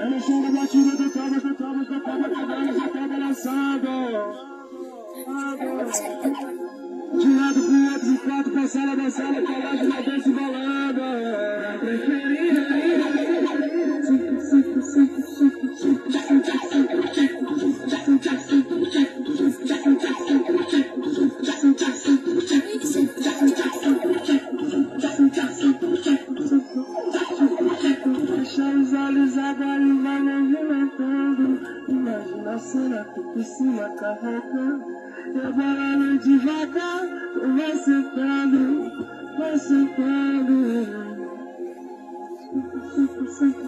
Ela chora, batida, do toma, do toma, do toma, do toma, do toma, do toma, do toma, e vai movimentando. Imagina a cena que por cima carrega. Rebolando devagar, vai sentando, vai sentando. Ela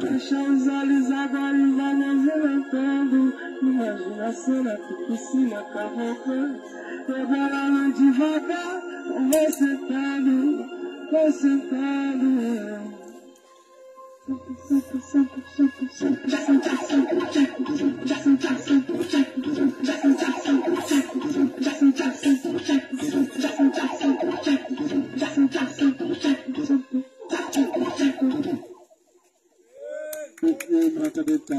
Fecha os olhos agora e vai movimentando. Imagina a cena que por cima carrega. Rebolando devagar, vai sentando, vai sentando. Mata dentro.